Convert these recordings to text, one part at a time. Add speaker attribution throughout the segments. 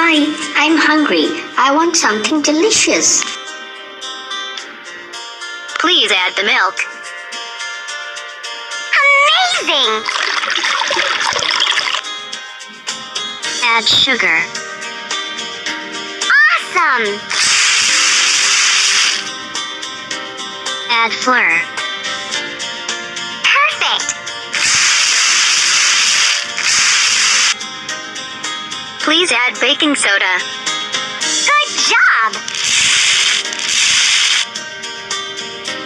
Speaker 1: Hi, I'm hungry. I want something delicious.
Speaker 2: Please add the milk.
Speaker 3: Amazing!
Speaker 2: Add sugar.
Speaker 3: Awesome!
Speaker 2: Add flour. Please add baking soda.
Speaker 3: Good job!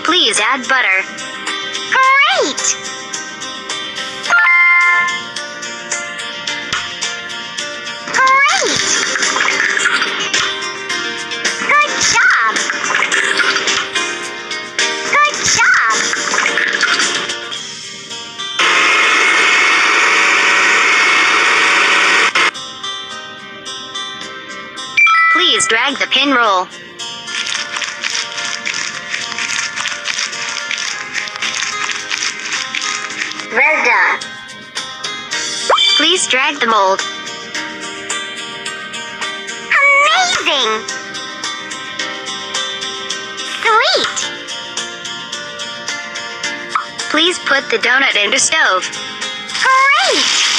Speaker 2: Please add butter. Please drag the pin roll.
Speaker 1: Well done.
Speaker 2: Please drag the mold.
Speaker 3: Amazing! Sweet!
Speaker 2: Please put the donut into stove.
Speaker 3: Great!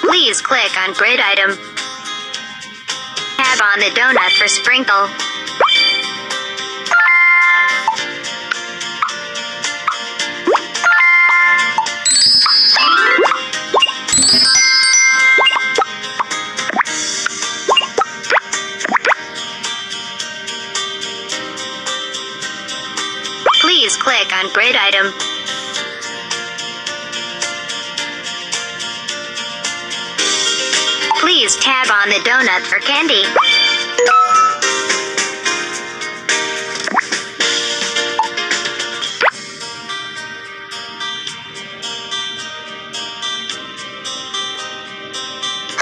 Speaker 2: Please click on grid item. Tab on the donut for sprinkle. Please click on grid item. Please tab on the donut for candy.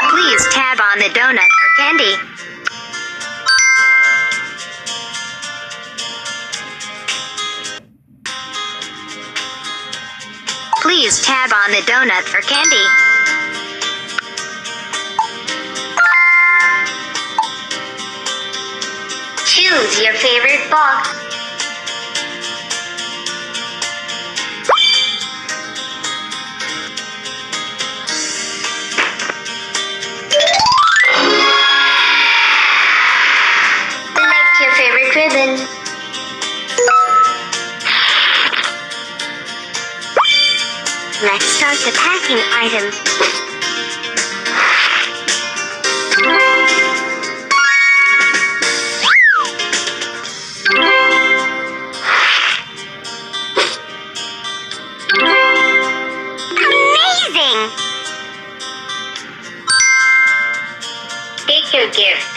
Speaker 2: Please tab on the donut for candy. Please tab on the donut for candy.
Speaker 1: Choose your favorite box. Select your favorite ribbon. Let's start the packing items. Amazing! Take your gift.